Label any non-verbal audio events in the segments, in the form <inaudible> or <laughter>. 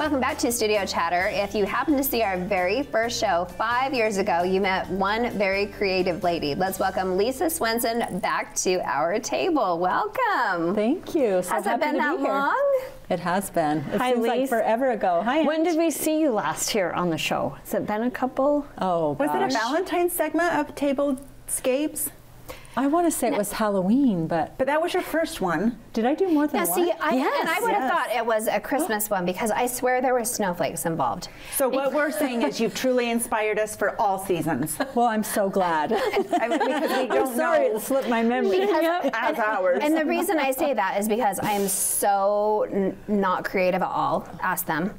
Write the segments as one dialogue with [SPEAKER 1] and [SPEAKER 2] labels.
[SPEAKER 1] Welcome back to Studio Chatter. If you happen to see our very first show five years ago, you met one very creative lady. Let's welcome Lesa Swenson back to our table. Welcome.
[SPEAKER 2] Thank you. So
[SPEAKER 1] Has it been
[SPEAKER 2] to
[SPEAKER 1] that
[SPEAKER 2] be
[SPEAKER 1] long?
[SPEAKER 2] It has been. It
[SPEAKER 3] Hi,
[SPEAKER 2] seems like forever ago. Hi.
[SPEAKER 3] When
[SPEAKER 2] Aunt.
[SPEAKER 3] did we see you last here on the show? Has it been a couple?
[SPEAKER 2] Oh,
[SPEAKER 4] Was it a
[SPEAKER 2] gosh.
[SPEAKER 4] Valentine's segment of Tablescapes?
[SPEAKER 2] I want to say it was Halloween, but
[SPEAKER 4] But that was your first one.
[SPEAKER 2] did I do more than
[SPEAKER 1] Now,
[SPEAKER 2] one?
[SPEAKER 1] see, I,
[SPEAKER 3] Yes,
[SPEAKER 1] and I would have thought it was a Christmas one because I swear there were snowflakes involved.
[SPEAKER 4] So what we're saying is you've truly inspired us for all seasons. <laughs>
[SPEAKER 2] well, I'm so glad.
[SPEAKER 4] I mean, because we <laughs> don't
[SPEAKER 2] I'm sorry,
[SPEAKER 4] know
[SPEAKER 2] it slipped my memory.
[SPEAKER 4] as ours.
[SPEAKER 1] And the reason I say that is because I am so n- not creative at all. Ask them.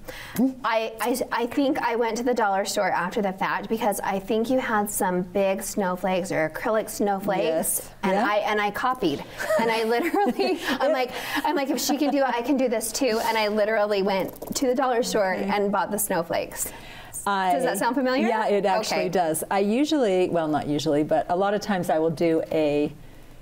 [SPEAKER 1] I, I, I think I went to the dollar store after the fact because I think you had some big snowflakes or acrylic snowflakes,
[SPEAKER 2] Yes.
[SPEAKER 1] And
[SPEAKER 2] Yeah.
[SPEAKER 1] I and I copied. And I literally, <laughs> I'm like, I'm like, if she can do it, I can do this too. And I literally went to the dollar store and bought the snowflakes.
[SPEAKER 2] I-
[SPEAKER 1] Does that sound familiar?
[SPEAKER 2] Yeah, it actually
[SPEAKER 1] Okay.
[SPEAKER 2] does. I usually, well, not usually, but a lot of times I will do a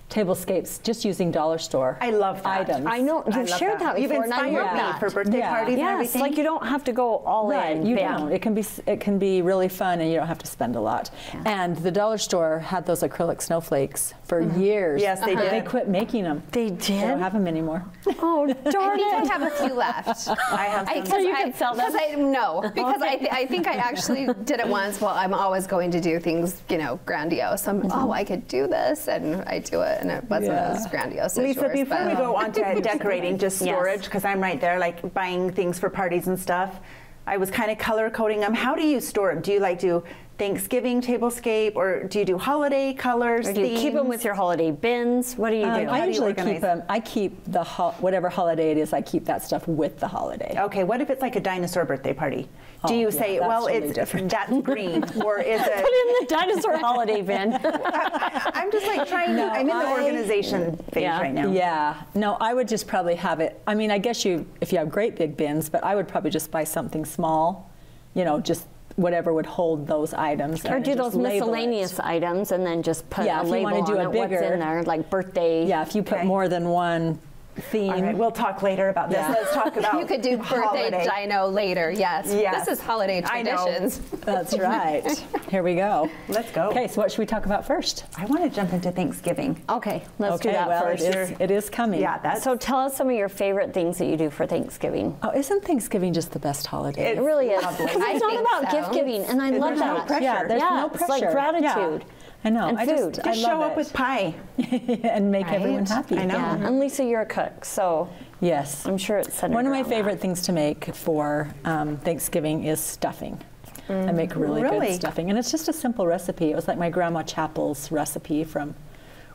[SPEAKER 2] tablescapes just using dollar store
[SPEAKER 4] I love that.
[SPEAKER 2] items.
[SPEAKER 3] I know you've
[SPEAKER 4] love
[SPEAKER 3] shared that,
[SPEAKER 4] You've
[SPEAKER 3] before, and I
[SPEAKER 4] inspired me
[SPEAKER 3] that.
[SPEAKER 4] for birthday
[SPEAKER 2] Yeah.
[SPEAKER 4] parties and everything.
[SPEAKER 3] like you don't have to go all
[SPEAKER 2] Right,
[SPEAKER 3] in.
[SPEAKER 2] you
[SPEAKER 3] Yeah.
[SPEAKER 2] don't. It can be it can be really fun, and you don't have to spend a lot. And the dollar store had those acrylic snowflakes for mm-hmm. years.
[SPEAKER 4] Yes, they
[SPEAKER 2] But They
[SPEAKER 4] did.
[SPEAKER 2] quit making them.
[SPEAKER 3] They did.
[SPEAKER 2] They don't have them anymore.
[SPEAKER 3] Oh <laughs>
[SPEAKER 1] I
[SPEAKER 3] darn
[SPEAKER 1] think I
[SPEAKER 3] it!
[SPEAKER 1] have a few left. <laughs>
[SPEAKER 4] I have
[SPEAKER 1] I,
[SPEAKER 4] some.
[SPEAKER 1] because
[SPEAKER 3] you
[SPEAKER 1] I,
[SPEAKER 3] could sell them? <laughs>
[SPEAKER 1] because I no, because I, th- I think I actually did it once. Well, I'm always going to do things, you know, grandiose. I'm, mm-hmm. oh, I could do this, and I do it, and it wasn't
[SPEAKER 2] Yeah.
[SPEAKER 1] as grandiose as
[SPEAKER 4] Lesa,
[SPEAKER 1] yours.
[SPEAKER 4] before
[SPEAKER 1] but-
[SPEAKER 4] we go on to um, <laughs> decorating, just storage, because I'm right there, like buying things for parties and stuff. I was kind of color coding them. How do you store them? Do you like do Thanksgiving tablescape, or do you do holiday colors?
[SPEAKER 3] Or do you keep them with your holiday bins? What do you
[SPEAKER 2] Um,
[SPEAKER 3] do?
[SPEAKER 4] How
[SPEAKER 2] I
[SPEAKER 4] you
[SPEAKER 2] usually
[SPEAKER 4] organize
[SPEAKER 2] keep them. I keep the ho- whatever holiday it is. I keep that stuff with the holiday.
[SPEAKER 4] Okay, what if it's like a dinosaur birthday party? Do
[SPEAKER 2] Oh,
[SPEAKER 4] you
[SPEAKER 2] yeah,
[SPEAKER 4] say, well,
[SPEAKER 2] totally
[SPEAKER 4] it's
[SPEAKER 2] different.
[SPEAKER 4] that's green, or is <laughs>
[SPEAKER 3] Put
[SPEAKER 4] it?
[SPEAKER 3] in the dinosaur <laughs> holiday bin. <laughs>
[SPEAKER 4] I'm just like trying to.
[SPEAKER 2] No,
[SPEAKER 4] I'm in the
[SPEAKER 2] I-
[SPEAKER 4] organization phase
[SPEAKER 3] Yeah.
[SPEAKER 4] right now.
[SPEAKER 2] Yeah. No, I would just probably have it. I mean, I guess you if you have great big bins, but I would probably just buy something small. You know, just whatever would hold those items.
[SPEAKER 3] Or do those
[SPEAKER 2] label it.
[SPEAKER 3] miscellaneous items and then just put
[SPEAKER 2] Yeah,
[SPEAKER 3] a
[SPEAKER 2] if you wanna
[SPEAKER 3] label
[SPEAKER 2] do
[SPEAKER 3] on
[SPEAKER 2] a
[SPEAKER 3] it, what's in there, like birthday.
[SPEAKER 2] Yeah, if you put
[SPEAKER 4] Okay.
[SPEAKER 2] more than one theme.
[SPEAKER 4] All right, we'll talk later about this.
[SPEAKER 2] Yeah.
[SPEAKER 4] Let's talk <laughs> about
[SPEAKER 1] you could do birthday
[SPEAKER 4] holiday.
[SPEAKER 1] dino later. Yes.
[SPEAKER 4] Yes.
[SPEAKER 1] This is holiday
[SPEAKER 4] I know.
[SPEAKER 1] traditions. <laughs>
[SPEAKER 2] That's right. Here we go.
[SPEAKER 4] Let's go.
[SPEAKER 2] Okay, so what should we talk about first?
[SPEAKER 4] I want to jump into Thanksgiving.
[SPEAKER 3] Okay, let's
[SPEAKER 2] okay,
[SPEAKER 3] do that
[SPEAKER 2] well,
[SPEAKER 3] first.
[SPEAKER 2] It is, it is coming.
[SPEAKER 4] Yeah, that's
[SPEAKER 3] So tell us some of your favorite things that you do for Thanksgiving.
[SPEAKER 2] Oh, isn't Thanksgiving just the best holiday?
[SPEAKER 3] It really is. 'Cause
[SPEAKER 1] I
[SPEAKER 3] It's not
[SPEAKER 1] think
[SPEAKER 3] about
[SPEAKER 1] so.
[SPEAKER 3] gift giving, and I
[SPEAKER 4] There's
[SPEAKER 3] love
[SPEAKER 4] no
[SPEAKER 3] that.
[SPEAKER 4] pressure.
[SPEAKER 2] Yeah, there's
[SPEAKER 3] yeah,
[SPEAKER 2] no
[SPEAKER 3] it's
[SPEAKER 2] pressure.
[SPEAKER 3] like gratitude.
[SPEAKER 2] Yeah. I know.
[SPEAKER 3] And
[SPEAKER 2] I
[SPEAKER 3] food.
[SPEAKER 2] just,
[SPEAKER 4] just
[SPEAKER 2] love
[SPEAKER 4] show up
[SPEAKER 2] it.
[SPEAKER 4] with pie. <laughs>
[SPEAKER 2] and make everyone happy.
[SPEAKER 4] I know.
[SPEAKER 3] Yeah, and Lesa, you're a cook, so
[SPEAKER 2] Yes.
[SPEAKER 3] I'm sure it's centered
[SPEAKER 2] One of my favorite
[SPEAKER 3] that.
[SPEAKER 2] things to make for um, Thanksgiving is stuffing. I make really,
[SPEAKER 4] Really?
[SPEAKER 2] good stuffing, and it's just a simple recipe. It was like my grandma Chapel's recipe from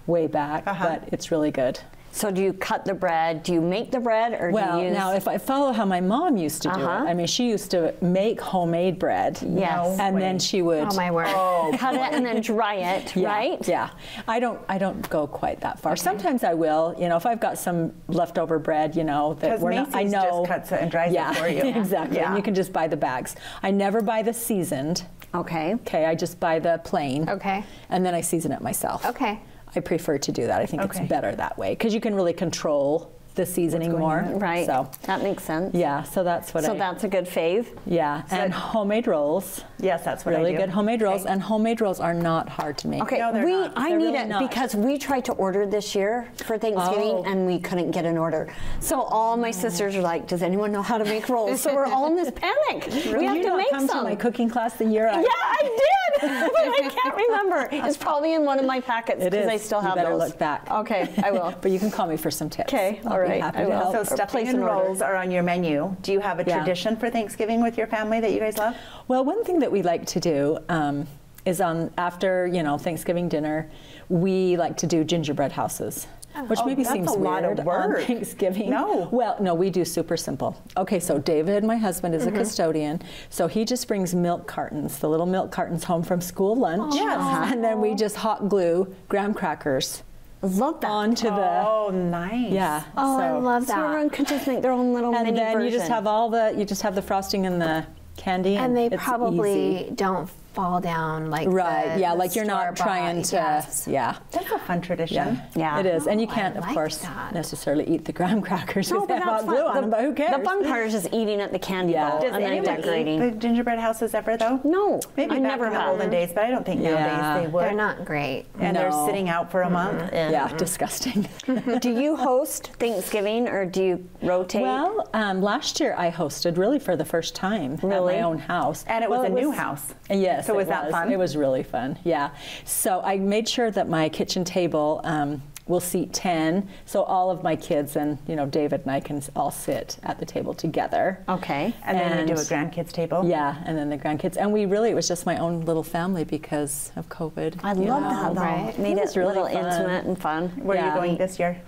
[SPEAKER 2] way back,
[SPEAKER 4] Uh-huh.
[SPEAKER 2] but it's really good.
[SPEAKER 3] So do you cut the bread? Do you make the bread, or
[SPEAKER 2] Well,
[SPEAKER 3] do you use?
[SPEAKER 2] now if I follow how my mom used to do
[SPEAKER 3] Uh-huh.
[SPEAKER 2] it, I mean, she used to make homemade bread.
[SPEAKER 3] Yes.
[SPEAKER 2] and then she would.
[SPEAKER 1] Oh my word. <laughs>
[SPEAKER 3] cut it and then dry it,
[SPEAKER 2] Yeah,
[SPEAKER 3] right?
[SPEAKER 2] Yeah. I don't I don't go quite that far. Sometimes I will, you know, if I've got some leftover bread, you know, that
[SPEAKER 4] 'Cause
[SPEAKER 2] we're not I know
[SPEAKER 4] just cuts it and dries it for you. <laughs>
[SPEAKER 2] exactly.
[SPEAKER 4] Yeah.
[SPEAKER 2] And you can just buy the bags. I never buy the seasoned.
[SPEAKER 3] Okay.
[SPEAKER 2] Okay, I just buy the plain.
[SPEAKER 1] Okay.
[SPEAKER 2] And then I season it myself.
[SPEAKER 1] Okay.
[SPEAKER 2] I prefer to do that. I think
[SPEAKER 4] Okay.
[SPEAKER 2] it's better that way because you can really control the seasoning more.
[SPEAKER 4] in
[SPEAKER 3] Right.
[SPEAKER 2] So,
[SPEAKER 3] that makes sense.
[SPEAKER 2] yeah, so that's what
[SPEAKER 3] So
[SPEAKER 2] I
[SPEAKER 3] that's a good fave.
[SPEAKER 2] Yeah, and homemade rolls.
[SPEAKER 4] Yes, that's what I
[SPEAKER 2] really
[SPEAKER 4] do.
[SPEAKER 2] good homemade rolls
[SPEAKER 4] Okay.
[SPEAKER 2] and homemade rolls are not hard to make.
[SPEAKER 3] Okay,
[SPEAKER 4] No, they're
[SPEAKER 3] we
[SPEAKER 4] not.
[SPEAKER 3] I
[SPEAKER 2] They're
[SPEAKER 3] need
[SPEAKER 2] really
[SPEAKER 3] it
[SPEAKER 2] not.
[SPEAKER 3] because we tried to order this year for Thanksgiving
[SPEAKER 2] Oh.
[SPEAKER 3] and we couldn't get an order. So all my sisters are like, "Does anyone know how to make rolls?" So we're all in this <laughs> panic. We
[SPEAKER 2] Did
[SPEAKER 3] have
[SPEAKER 2] you
[SPEAKER 3] to
[SPEAKER 2] not
[SPEAKER 3] make
[SPEAKER 2] come
[SPEAKER 3] some.
[SPEAKER 2] to my cooking class the year I
[SPEAKER 3] yeah, I did, <laughs> but I can't remember. It's probably in one of my packets because. I still
[SPEAKER 2] You
[SPEAKER 3] have
[SPEAKER 2] better
[SPEAKER 3] those.
[SPEAKER 2] look back.
[SPEAKER 3] Okay, I will. <laughs>
[SPEAKER 2] But you can call me for some tips.
[SPEAKER 3] Okay, all right.
[SPEAKER 2] I'll
[SPEAKER 3] all
[SPEAKER 2] be
[SPEAKER 3] right,
[SPEAKER 2] happy
[SPEAKER 3] I
[SPEAKER 2] to help.
[SPEAKER 4] So stuffing and
[SPEAKER 3] an order.
[SPEAKER 4] rolls are on your menu. Do you have a
[SPEAKER 2] Yeah.
[SPEAKER 4] tradition for Thanksgiving with your family that you guys love?
[SPEAKER 2] Well, one thing that we like to do um, is on after you know Thanksgiving dinner, we like to do gingerbread houses. Which
[SPEAKER 4] Oh,
[SPEAKER 2] maybe
[SPEAKER 4] that's
[SPEAKER 2] seems
[SPEAKER 4] a lot of
[SPEAKER 2] weird on. Thanksgiving.
[SPEAKER 4] No.
[SPEAKER 2] Well, no, we do super simple. Okay, so David, my husband, is
[SPEAKER 4] Mm-hmm.
[SPEAKER 2] a custodian. So he just brings milk cartons, the little milk cartons home from school lunch.
[SPEAKER 4] Yes.
[SPEAKER 2] And then we just hot glue graham crackers
[SPEAKER 3] Love that.
[SPEAKER 2] onto the.
[SPEAKER 4] Oh, nice.
[SPEAKER 2] Yeah.
[SPEAKER 1] Oh, I
[SPEAKER 2] so-
[SPEAKER 1] love
[SPEAKER 3] so
[SPEAKER 1] that.
[SPEAKER 3] everyone can just make their own little
[SPEAKER 2] And
[SPEAKER 3] mini
[SPEAKER 2] then
[SPEAKER 3] version.
[SPEAKER 2] you just have all the you just have the frosting and the candy.
[SPEAKER 1] and they probably
[SPEAKER 2] easy.
[SPEAKER 1] don't fall down like
[SPEAKER 2] Right.
[SPEAKER 1] the-
[SPEAKER 2] yeah.
[SPEAKER 1] the
[SPEAKER 2] Like you're not
[SPEAKER 1] store-bought,
[SPEAKER 2] trying to.
[SPEAKER 1] yes.
[SPEAKER 2] Yeah.
[SPEAKER 4] That's a fun tradition.
[SPEAKER 3] Yeah.
[SPEAKER 2] It is, and you
[SPEAKER 1] Oh,
[SPEAKER 2] can't, of
[SPEAKER 1] like
[SPEAKER 2] course,
[SPEAKER 1] that.
[SPEAKER 2] necessarily eat the graham crackers
[SPEAKER 3] No,
[SPEAKER 2] because
[SPEAKER 3] but that's
[SPEAKER 2] hot glue
[SPEAKER 3] fun.
[SPEAKER 2] on them. But who cares?
[SPEAKER 3] The fun part is just eating at the candy
[SPEAKER 2] Yeah.
[SPEAKER 3] bowl
[SPEAKER 4] Does
[SPEAKER 3] and then decorating.
[SPEAKER 4] eat the gingerbread houses ever though?
[SPEAKER 3] No,
[SPEAKER 4] Maybe
[SPEAKER 3] I
[SPEAKER 4] back
[SPEAKER 3] never
[SPEAKER 4] in the
[SPEAKER 3] have.
[SPEAKER 4] olden days, but I don't think
[SPEAKER 2] Yeah.
[SPEAKER 4] nowadays they would.
[SPEAKER 1] They're not great.
[SPEAKER 4] and they're sitting out for a month.
[SPEAKER 2] yeah, disgusting. <laughs>
[SPEAKER 3] do you host Thanksgiving or do you rotate?
[SPEAKER 2] well, um, last year I hosted really for the first time
[SPEAKER 3] Really?
[SPEAKER 2] at my own house,
[SPEAKER 4] And it was
[SPEAKER 2] Well,
[SPEAKER 4] a new house.
[SPEAKER 2] Yes.
[SPEAKER 4] So
[SPEAKER 2] it
[SPEAKER 4] was that fun?
[SPEAKER 2] It was really fun. Yeah. So I made sure that my kitchen table um, will seat ten, so all of my kids and you know David and I can all sit at the table together.
[SPEAKER 3] okay.
[SPEAKER 4] And then we do a grandkids table.
[SPEAKER 2] Yeah, and then the grandkids, and we really it was just my own little family because of COVID.
[SPEAKER 3] I love
[SPEAKER 2] know.
[SPEAKER 3] that though.
[SPEAKER 1] right.
[SPEAKER 3] Made
[SPEAKER 2] It
[SPEAKER 3] it,
[SPEAKER 2] was
[SPEAKER 3] a
[SPEAKER 2] really
[SPEAKER 3] little
[SPEAKER 2] fun.
[SPEAKER 3] intimate and fun.
[SPEAKER 4] Where are you going this year?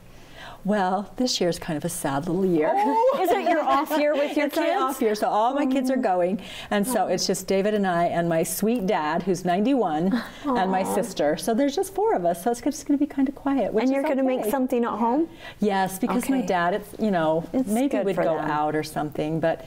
[SPEAKER 2] Well, this year is kind of a sad little year. Oh. <laughs>
[SPEAKER 3] Is it your off year with your <laughs>
[SPEAKER 2] it's
[SPEAKER 3] kids?
[SPEAKER 2] off year, so all my kids are mm-hmm. going, and so oh. it's just David and I and my sweet dad, who's 91, <laughs> and my sister. So there's just four of us. So it's just going to be kind of quiet. Which
[SPEAKER 3] And you're going to make something at home?
[SPEAKER 2] Yes, because my dad, it's you know,
[SPEAKER 3] It's
[SPEAKER 2] maybe we'd go
[SPEAKER 3] them.
[SPEAKER 2] out or something, but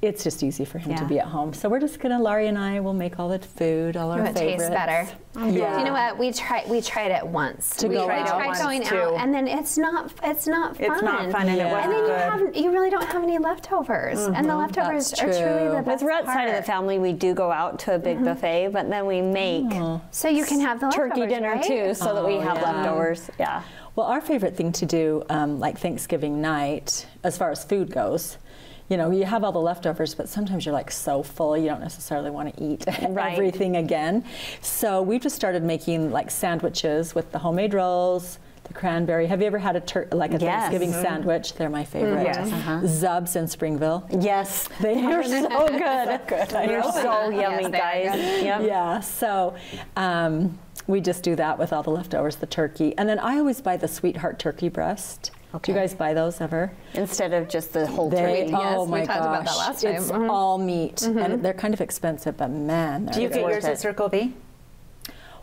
[SPEAKER 2] it's just easy for him to be at home. So we're just gonna, Laurie and I will make all the food, all our
[SPEAKER 1] It tastes
[SPEAKER 2] favorites.
[SPEAKER 1] better.
[SPEAKER 2] Yeah.
[SPEAKER 1] Do you know what? We tried. We tried it once.
[SPEAKER 2] To
[SPEAKER 1] we
[SPEAKER 2] go
[SPEAKER 1] tried,
[SPEAKER 2] out.
[SPEAKER 1] tried
[SPEAKER 4] once,
[SPEAKER 1] going
[SPEAKER 4] too.
[SPEAKER 1] out, and then it's not. It's not fun.
[SPEAKER 4] It's not fun and
[SPEAKER 2] Yeah.
[SPEAKER 4] it wasn't
[SPEAKER 1] And then you
[SPEAKER 4] good.
[SPEAKER 1] have you really don't have any leftovers, and the leftovers
[SPEAKER 2] That's
[SPEAKER 1] are truly the
[SPEAKER 2] With
[SPEAKER 1] best
[SPEAKER 3] With Rhett's side of the family, we do go out to a big buffet, but then we make
[SPEAKER 1] So you can have the
[SPEAKER 3] turkey dinner
[SPEAKER 1] right?
[SPEAKER 3] too, so that we
[SPEAKER 2] Oh,
[SPEAKER 3] have
[SPEAKER 2] yeah.
[SPEAKER 3] leftovers. Yeah.
[SPEAKER 2] Well, our favorite thing to do, um, like Thanksgiving night, as far as food goes, you know, you have all the leftovers, but sometimes you're like so full, you don't necessarily want to eat <laughs>
[SPEAKER 3] Right.
[SPEAKER 2] everything again. So we just started making like sandwiches with the homemade rolls. The cranberry. Have you ever had a tur- like a
[SPEAKER 3] Yes.
[SPEAKER 2] Thanksgiving sandwich? They're my favorite.
[SPEAKER 4] Yes.
[SPEAKER 3] Uh-huh.
[SPEAKER 2] Zubs in Springville.
[SPEAKER 3] Yes,
[SPEAKER 2] They
[SPEAKER 3] they're so good.
[SPEAKER 2] good. <laughs>
[SPEAKER 3] They're so yummy,
[SPEAKER 1] they are
[SPEAKER 3] guys.
[SPEAKER 1] good.
[SPEAKER 3] Yep.
[SPEAKER 2] Yeah, so um, we just do that with all the leftovers, the turkey. And then I always buy the sweetheart turkey breast. Do you guys buy those ever?
[SPEAKER 3] Instead of just the whole
[SPEAKER 2] They,
[SPEAKER 3] turkey.
[SPEAKER 2] oh
[SPEAKER 1] we
[SPEAKER 2] my
[SPEAKER 1] talked
[SPEAKER 2] gosh,
[SPEAKER 1] about that last time.
[SPEAKER 2] it's
[SPEAKER 1] Mhm.
[SPEAKER 2] all meat, and they're kind of expensive, but man, they're
[SPEAKER 4] Do you get yours
[SPEAKER 3] it.
[SPEAKER 4] at Circle V?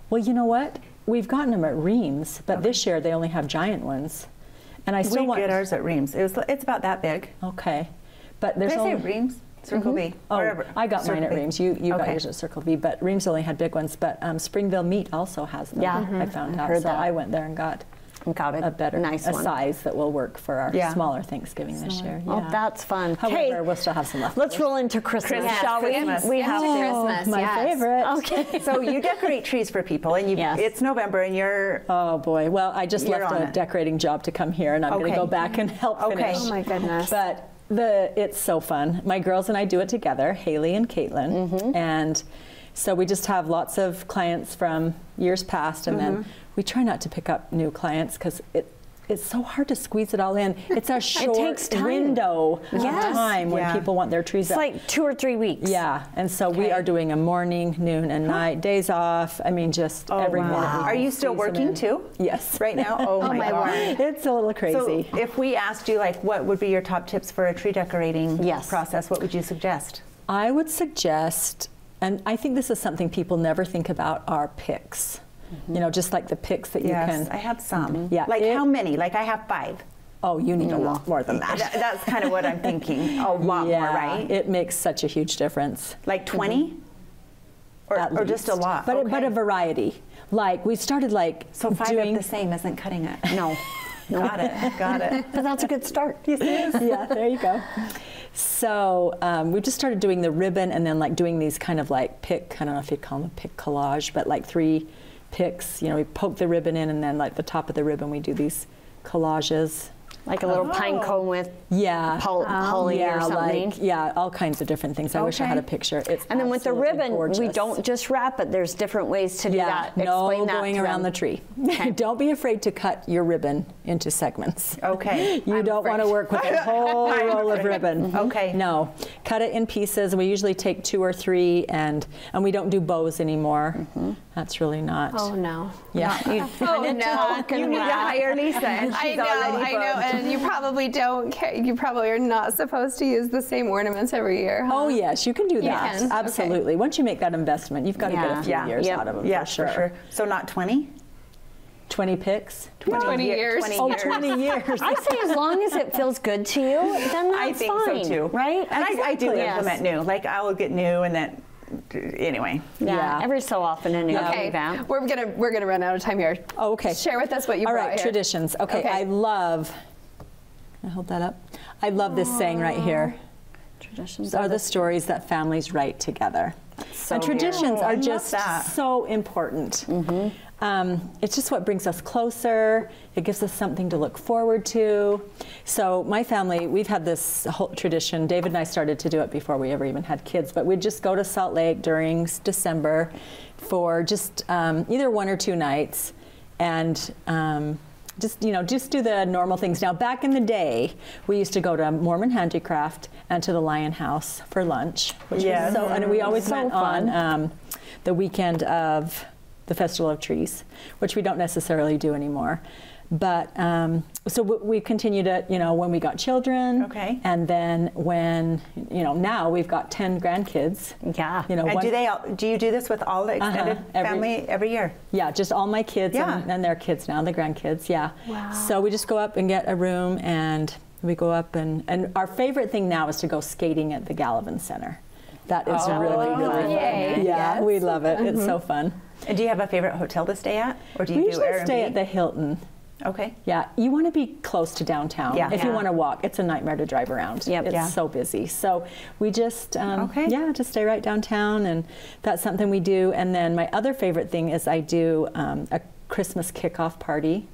[SPEAKER 2] Well, you know what? We've gotten them at Reams, but this year they only have giant ones, and I still
[SPEAKER 4] we
[SPEAKER 2] want.
[SPEAKER 4] get ours at Reams. It was, it's about that big.
[SPEAKER 2] Okay, but there's
[SPEAKER 4] Did I say. Reams? Circle V.
[SPEAKER 2] Oh,
[SPEAKER 4] Wherever.
[SPEAKER 2] I got
[SPEAKER 4] Circle
[SPEAKER 2] mine at. Reams. You you got yours at Circle V, but Reams only had big ones. But um, Springville Meat also has them.
[SPEAKER 3] Yeah.
[SPEAKER 2] I found
[SPEAKER 3] I
[SPEAKER 2] out. so
[SPEAKER 3] that.
[SPEAKER 2] I went there and got
[SPEAKER 3] Got
[SPEAKER 2] a better,
[SPEAKER 3] nice
[SPEAKER 2] a
[SPEAKER 3] one.
[SPEAKER 2] size that will work for our
[SPEAKER 4] Yeah.
[SPEAKER 2] smaller Thanksgiving this year.
[SPEAKER 3] Oh,
[SPEAKER 2] yeah.
[SPEAKER 3] that's fun.
[SPEAKER 2] However,
[SPEAKER 3] hey,
[SPEAKER 2] we'll still have some left.
[SPEAKER 3] let's roll into Christmas,
[SPEAKER 4] Christmas,
[SPEAKER 3] shall we?
[SPEAKER 4] Christmas.
[SPEAKER 3] We have
[SPEAKER 1] to
[SPEAKER 3] to.
[SPEAKER 1] Christmas,
[SPEAKER 2] my
[SPEAKER 1] yes.
[SPEAKER 2] favorite.
[SPEAKER 3] Okay. <laughs>
[SPEAKER 4] So you decorate trees for people, and you.
[SPEAKER 3] Yes.
[SPEAKER 4] It's November, and you're.
[SPEAKER 2] Oh boy. Well, I just left a
[SPEAKER 4] it.
[SPEAKER 2] decorating job to come here, and I'm going to go back and help
[SPEAKER 4] Okay.
[SPEAKER 2] finish.
[SPEAKER 1] Oh my goodness.
[SPEAKER 2] But the it's so fun. My girls and I do it together, Haley and Caitlin,
[SPEAKER 3] Mm-hmm.
[SPEAKER 2] and so we just have lots of clients from years past, and
[SPEAKER 3] Mm-hmm.
[SPEAKER 2] then we try not to pick up new clients because it. It's so hard to squeeze it all in. It's a short
[SPEAKER 3] takes time.
[SPEAKER 2] window
[SPEAKER 3] Yes.
[SPEAKER 2] of time when
[SPEAKER 4] Yeah.
[SPEAKER 2] people want their trees
[SPEAKER 3] It's
[SPEAKER 2] up.
[SPEAKER 3] like two or three weeks.
[SPEAKER 2] Yeah, and so we are doing a morning, noon, and night, days off. I mean, just
[SPEAKER 4] Oh,
[SPEAKER 2] every
[SPEAKER 4] wow.
[SPEAKER 2] minute. we
[SPEAKER 4] Are you still working too?
[SPEAKER 2] Yes.
[SPEAKER 4] Right now? <laughs> Oh, my,
[SPEAKER 1] my
[SPEAKER 4] God.
[SPEAKER 2] It's a little
[SPEAKER 4] So
[SPEAKER 2] crazy.
[SPEAKER 4] if we asked you, like, what would be your top tips for a tree decorating
[SPEAKER 3] Yes.
[SPEAKER 4] process, what would you suggest?
[SPEAKER 2] I would suggest, and I think this is something people never think about, are picks. Mm-hmm. You know, just like the picks that you
[SPEAKER 4] yes,
[SPEAKER 2] can.
[SPEAKER 4] I have some. Mm-hmm.
[SPEAKER 2] Yeah,
[SPEAKER 4] Like
[SPEAKER 2] it-
[SPEAKER 4] how many? Like I have five.
[SPEAKER 2] oh, you need a mm-hmm. lot more than that.
[SPEAKER 4] That- that's kind of what I'm thinking. A lot <laughs>
[SPEAKER 2] yeah,
[SPEAKER 4] more, right?
[SPEAKER 2] It makes such a huge difference.
[SPEAKER 4] like 20? Or,
[SPEAKER 2] at
[SPEAKER 4] or just a lot?
[SPEAKER 2] But, but a variety. Like, we started like
[SPEAKER 4] So five
[SPEAKER 2] doing.
[SPEAKER 4] of the same isn't cutting it. <laughs>
[SPEAKER 3] No.
[SPEAKER 4] Got it. Got it. <laughs>
[SPEAKER 3] But that's a good start.
[SPEAKER 2] yeah, there you go. So um, we just started doing the ribbon and then like doing these kind of like pick, I don't know if you'd call them a pick collage, but like three picks. You know, we poke the ribbon in and then like the top of the ribbon we do these collages.
[SPEAKER 3] Like a little pine
[SPEAKER 4] Oh.
[SPEAKER 3] cone with
[SPEAKER 2] Yeah.
[SPEAKER 3] pol- holly um,
[SPEAKER 2] yeah,
[SPEAKER 3] or something.
[SPEAKER 2] like yeah, all kinds of different things. I wish I had a
[SPEAKER 4] Okay.
[SPEAKER 2] picture. It's
[SPEAKER 3] and then with the
[SPEAKER 2] absolutely
[SPEAKER 3] ribbon, we don't just wrap it. There's different ways to do
[SPEAKER 2] Yeah,
[SPEAKER 3] that.
[SPEAKER 2] no
[SPEAKER 3] Explain that
[SPEAKER 2] going
[SPEAKER 3] to
[SPEAKER 2] around
[SPEAKER 3] them.
[SPEAKER 2] the tree.
[SPEAKER 3] Okay. <laughs>
[SPEAKER 2] don't be afraid to cut your ribbon into segments.
[SPEAKER 4] Okay. <laughs>
[SPEAKER 2] You
[SPEAKER 1] I'm
[SPEAKER 2] don't want to work with a <laughs> whole roll of
[SPEAKER 4] afraid.
[SPEAKER 2] ribbon. Mm-hmm.
[SPEAKER 4] Okay.
[SPEAKER 2] No, cut it in pieces. We usually take two or three, and and we don't do bows anymore. Mm-hmm. That's really not.
[SPEAKER 1] oh no.
[SPEAKER 2] yeah.
[SPEAKER 3] You
[SPEAKER 1] Oh no.
[SPEAKER 3] talk
[SPEAKER 4] You need to
[SPEAKER 3] laugh.
[SPEAKER 4] hire Lesa, and she's
[SPEAKER 1] I know,
[SPEAKER 4] already
[SPEAKER 1] I know,
[SPEAKER 4] booked.
[SPEAKER 1] And you probably don't care. You probably are not supposed to use the same ornaments every year. Huh?
[SPEAKER 2] Oh yes, you can do that.
[SPEAKER 1] can? Okay.
[SPEAKER 2] Absolutely. Once you make that investment, you've got to get a few
[SPEAKER 4] Yeah.
[SPEAKER 2] years
[SPEAKER 3] Yep.
[SPEAKER 2] out of them
[SPEAKER 4] Yeah,
[SPEAKER 2] for sure.
[SPEAKER 4] sure. So not 20?
[SPEAKER 2] Twenty picks.
[SPEAKER 1] 20
[SPEAKER 4] ye-
[SPEAKER 1] years.
[SPEAKER 4] 20
[SPEAKER 2] Oh,
[SPEAKER 4] years.
[SPEAKER 2] 20 years.
[SPEAKER 3] Oh, <laughs> I say as long as it feels good to you, then that's
[SPEAKER 4] I think
[SPEAKER 3] fine,
[SPEAKER 4] so too.
[SPEAKER 3] right?
[SPEAKER 4] And I, I do
[SPEAKER 3] Yes.
[SPEAKER 4] implement new. Like I will get new and then anyway.
[SPEAKER 3] Yeah,
[SPEAKER 2] Yeah.
[SPEAKER 3] every so often a new
[SPEAKER 1] Okay,
[SPEAKER 3] revamp.
[SPEAKER 1] we're gonna we're gonna run out of time here.
[SPEAKER 2] Oh, okay.
[SPEAKER 1] Share with us what you
[SPEAKER 2] All
[SPEAKER 1] brought
[SPEAKER 2] right,
[SPEAKER 1] here.
[SPEAKER 2] traditions. Okay,
[SPEAKER 1] Okay.
[SPEAKER 2] I love. I hold that up? I love this saying right here.
[SPEAKER 3] Traditions
[SPEAKER 2] are the stories that families write together.
[SPEAKER 3] so
[SPEAKER 2] and traditions
[SPEAKER 4] I
[SPEAKER 2] are just so important. Um, it's just what brings us closer. It gives us something to look forward to. So my family, we've had this whole tradition. David and I started to do it before we ever even had kids, but we'd just go to Salt Lake during December for just um, either one or two nights, and um, just you know just do the normal things. Now back in the day, we used to go to Mormon Handicraft and to the Lion House for lunch, which
[SPEAKER 4] Yes.
[SPEAKER 2] was so. And we always
[SPEAKER 3] So
[SPEAKER 2] went
[SPEAKER 3] fun.
[SPEAKER 2] on um, the weekend of the Festival of Trees, which we don't necessarily do anymore. But um, so we continue to, you know, when we got children.
[SPEAKER 4] Okay.
[SPEAKER 2] And then when, you know, now we've got 10 grandkids.
[SPEAKER 3] Yeah.
[SPEAKER 2] You know,
[SPEAKER 4] And do they all, do you do this with all the extended
[SPEAKER 2] every-
[SPEAKER 4] family every year?
[SPEAKER 2] yeah, just all my kids
[SPEAKER 4] Yeah.
[SPEAKER 2] and, and their kids now, the grandkids, yeah.
[SPEAKER 1] Wow.
[SPEAKER 2] So we just go up and get a room and we go up and, and our favorite thing now is to go skating at the Gallivan Center. That is
[SPEAKER 4] Oh,
[SPEAKER 2] really, really fun. Yeah, we love it. It's so fun.
[SPEAKER 4] And do you have a favorite hotel to stay at, or do you
[SPEAKER 2] We
[SPEAKER 4] do
[SPEAKER 2] usually
[SPEAKER 4] Airbnb?
[SPEAKER 2] stay at the Hilton.
[SPEAKER 4] Okay.
[SPEAKER 2] Yeah, you want to be close to downtown.
[SPEAKER 4] Yeah.
[SPEAKER 2] If you want to walk, it's a nightmare to drive around.
[SPEAKER 3] Yep.
[SPEAKER 2] It's
[SPEAKER 4] Yeah.
[SPEAKER 2] so busy. So we just, um,
[SPEAKER 4] Okay.
[SPEAKER 2] yeah, just stay right downtown, and that's something we do. And then my other favorite thing is I do um, a Christmas kickoff party,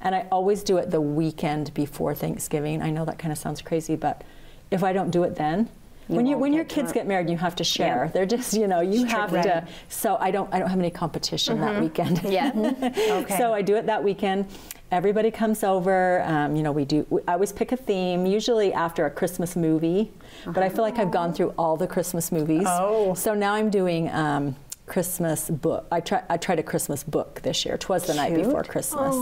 [SPEAKER 2] and I always do it the weekend before Thanksgiving. I know that kind of sounds crazy, but if I don't do it then.
[SPEAKER 3] You
[SPEAKER 2] when you when your kids get married, you have to share.
[SPEAKER 3] Yeah.
[SPEAKER 2] They're just you know you
[SPEAKER 4] It's
[SPEAKER 2] have to. So I don't I don't have any competition that weekend.
[SPEAKER 1] Yeah. <laughs>
[SPEAKER 4] Okay.
[SPEAKER 2] So I do it that weekend. Everybody comes over. Um, you know, we do. we- I always pick a theme, usually after a Christmas movie. But I feel like I've gone through all the Christmas movies.
[SPEAKER 4] Oh.
[SPEAKER 2] So now I'm doing um, Christmas book. I try. I tried a Christmas book this year. Twas the night before Christmas.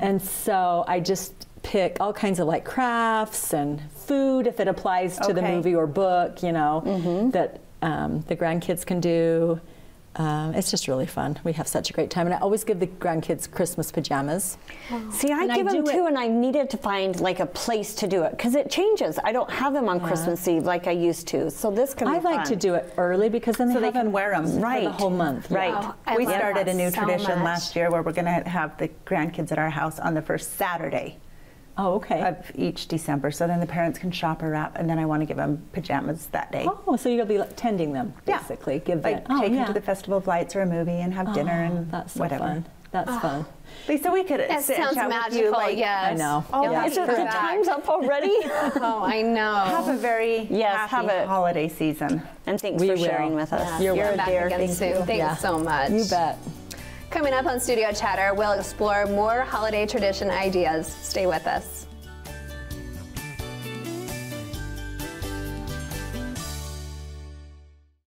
[SPEAKER 2] And so I just pick all kinds of like crafts and food if it applies to the movie or book. You know that um, the grandkids can do. Um, it's just really fun. We have such a great time, and I always give the grandkids Christmas pajamas.
[SPEAKER 3] See, I
[SPEAKER 2] And I
[SPEAKER 3] give them
[SPEAKER 2] do
[SPEAKER 3] too,
[SPEAKER 2] it-
[SPEAKER 3] and I needed to find like a place to do it because it changes. I don't have them on Christmas Eve like I used to, so this can be
[SPEAKER 2] I like
[SPEAKER 3] fun.
[SPEAKER 2] to do it early because then
[SPEAKER 4] So
[SPEAKER 2] they,
[SPEAKER 4] they
[SPEAKER 2] have
[SPEAKER 4] can
[SPEAKER 2] them
[SPEAKER 4] wear 'em.
[SPEAKER 2] for
[SPEAKER 3] Right.
[SPEAKER 2] the whole month.
[SPEAKER 3] Right.
[SPEAKER 1] I
[SPEAKER 4] we started a new
[SPEAKER 1] so
[SPEAKER 4] tradition
[SPEAKER 1] much.
[SPEAKER 4] last year where we're going to have the grandkids at our house on the first Saturday
[SPEAKER 2] Oh, okay.
[SPEAKER 4] of each December. So then the parents can shop or wrap, and then I want to give them pajamas that day.
[SPEAKER 2] oh, so you'll be like, tending them
[SPEAKER 4] Yeah.
[SPEAKER 2] basically. Give
[SPEAKER 4] Like
[SPEAKER 2] them. Oh,
[SPEAKER 4] take
[SPEAKER 2] yeah.
[SPEAKER 4] them to the Festival of Lights or a movie and have dinner
[SPEAKER 2] Oh,
[SPEAKER 4] and
[SPEAKER 2] that's so
[SPEAKER 4] whatever.
[SPEAKER 2] fun. That's ah. fun.
[SPEAKER 4] Lesa, we could
[SPEAKER 1] That
[SPEAKER 4] sit and
[SPEAKER 1] sounds
[SPEAKER 4] chat with you. Like,
[SPEAKER 1] yes.
[SPEAKER 2] I know.
[SPEAKER 4] Oh,
[SPEAKER 1] You'll
[SPEAKER 4] yeah.
[SPEAKER 1] have
[SPEAKER 3] Is
[SPEAKER 1] to
[SPEAKER 3] it the time's up already? <laughs>
[SPEAKER 1] Oh, I know.
[SPEAKER 4] Have a very
[SPEAKER 3] Yes,
[SPEAKER 4] happy
[SPEAKER 3] have it.
[SPEAKER 4] holiday season.
[SPEAKER 3] and thanks
[SPEAKER 2] We
[SPEAKER 3] for
[SPEAKER 2] will.
[SPEAKER 3] sharing with us.
[SPEAKER 1] Yes,
[SPEAKER 2] You're
[SPEAKER 1] you're
[SPEAKER 2] welcome.
[SPEAKER 1] back
[SPEAKER 3] dear.
[SPEAKER 1] again
[SPEAKER 3] Thank
[SPEAKER 1] soon. Thanks
[SPEAKER 2] Yeah.
[SPEAKER 1] so much.
[SPEAKER 2] You bet.
[SPEAKER 1] Coming up on Studio Chatter, we'll explore more holiday tradition ideas. Stay with us.